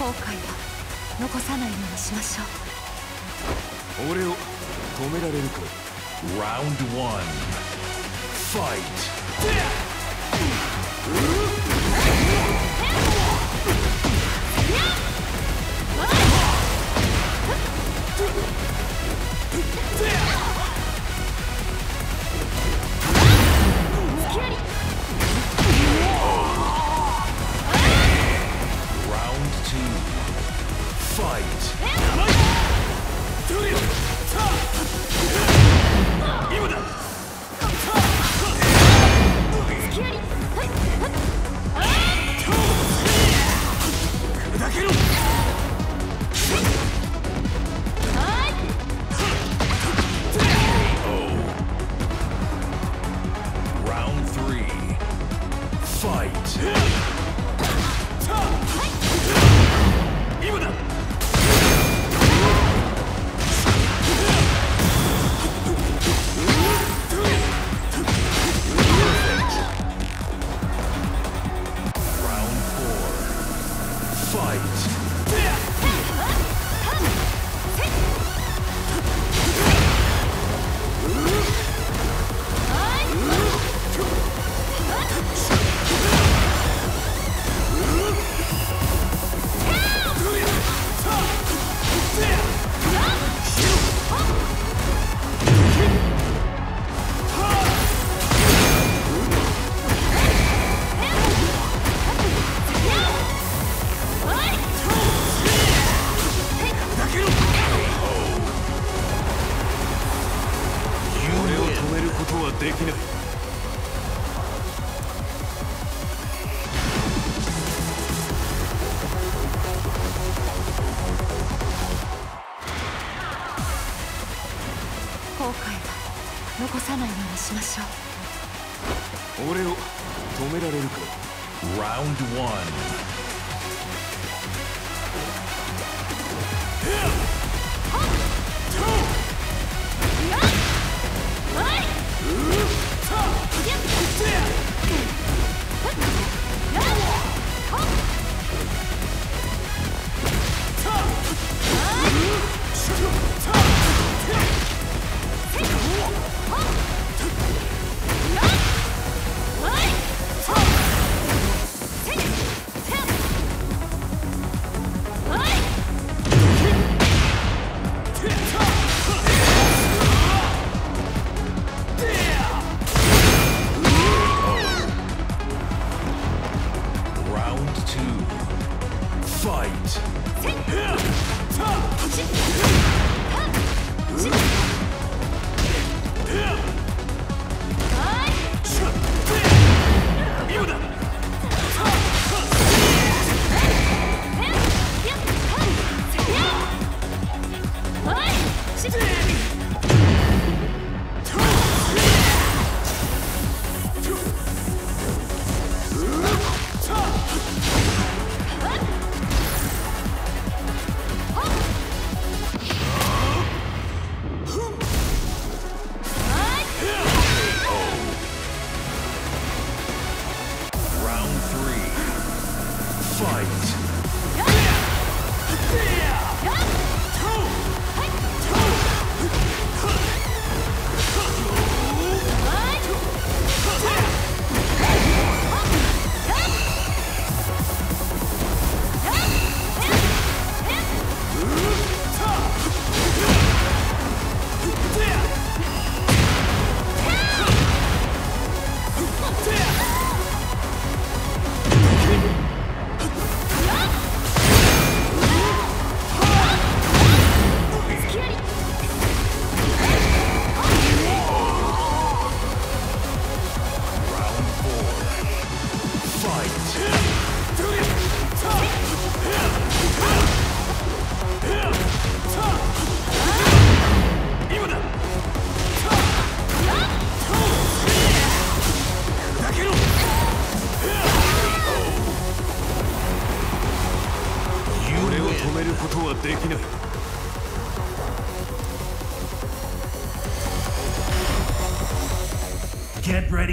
後悔は残さないようにしましょう。俺を止められるか。Round 1 Fight! Fight! できない後悔は残さないようにしましょう。俺を止められるか。止めることはできない。Get ready.